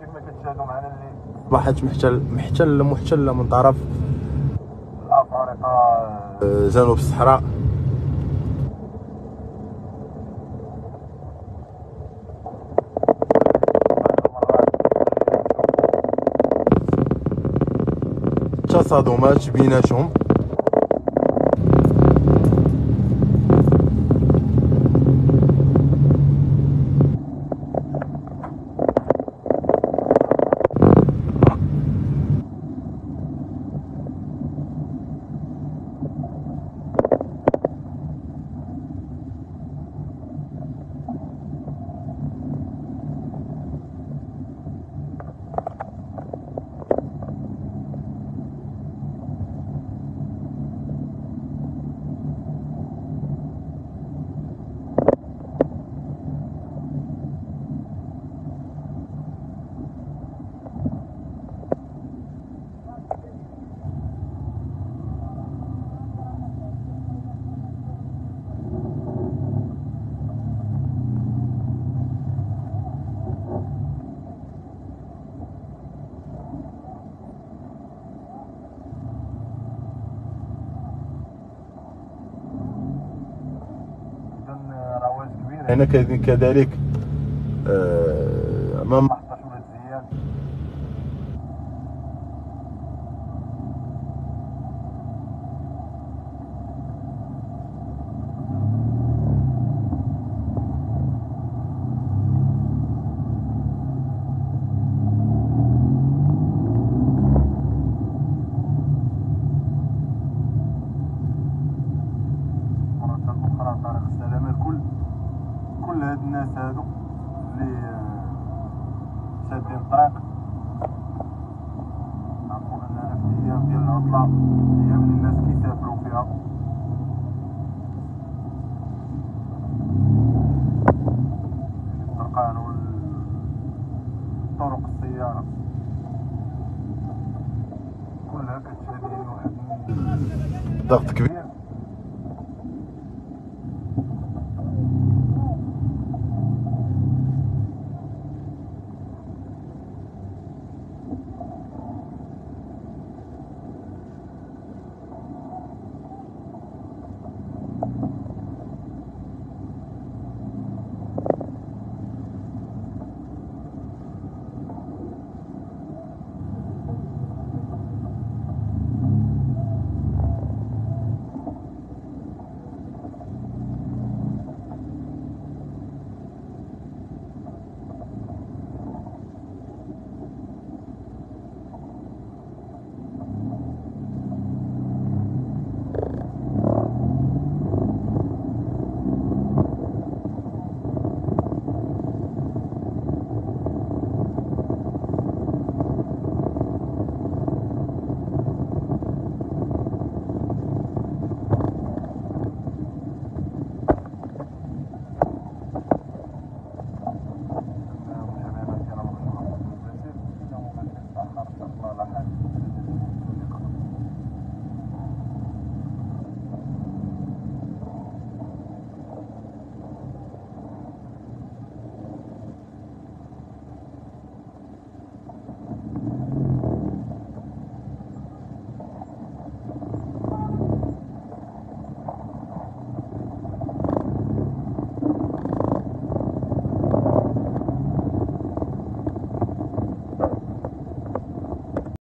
كيف ما كتشاهدوا معنا اللي اصبحت محتل محتله محتله من طرف. افريقيا جنوب الصحراء. تصادمات بيناتهم. هنا كذ- كذلك آه، أمام محطة ولاد زيان مرة أخرى طريق كل هاد الناس هادو اللي آه، شادين الطريق نعرفو أننا في الأيام ديال العطلة أيام اللي الناس كيسافرو فيها. الطرقان والطرق السيارة. كلها كتشهد واحد ضغط كبير.